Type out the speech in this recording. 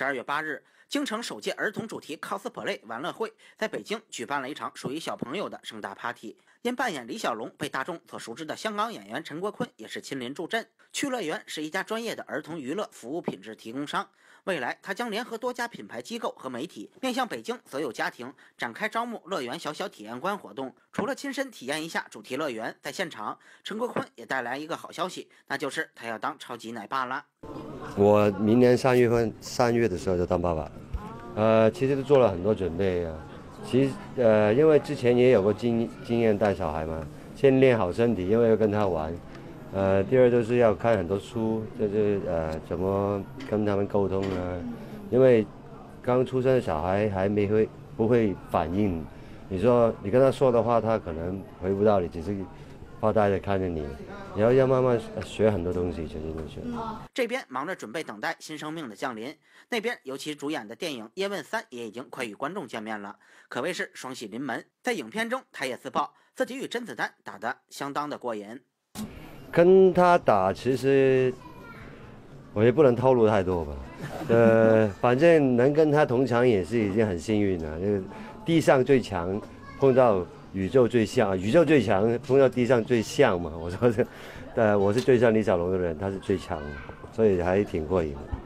十二月八日，京城首届儿童主题 cosplay 玩乐会在北京举办了一场属于小朋友的盛大 party。因扮演李小龙被大众所熟知的香港演员陈国坤也是亲临助阵。趣乐园是一家专业的儿童娱乐服务品质提供商，未来他将联合多家品牌机构和媒体，面向北京所有家庭展开招募乐园小小体验官活动。除了亲身体验一下主题乐园，在现场，陈国坤也带来一个好消息，那就是他要当超级奶爸了。我明年三月份三月的时候就当爸爸，呃，其实都做了很多准备啊。其实呃，因为之前也有过经经验带小孩嘛，先练好身体，因为要跟他玩。呃，第二就是要看很多书，就是呃怎么跟他们沟通啊。因为刚出生的小孩还没会不会反应，你说你跟他说的话，他可能回不到你，只是。发呆的看着你，然后要慢慢学很多东西，学学学。这边忙着准备等待新生命的降临，那边尤其主演的电影《叶问三》也已经快与观众见面了，可谓是双喜临门。在影片中，他也自曝自己与甄子丹打得相当的过瘾。跟他打，其实我也不能透露太多吧。呃，反正能跟他同场也是已经很幸运了。就是地上最强碰到。宇宙最像，宇宙最强，碰到地上最像嘛。我说是，呃，我是最像李小龙的人，他是最强，所以还挺过瘾的。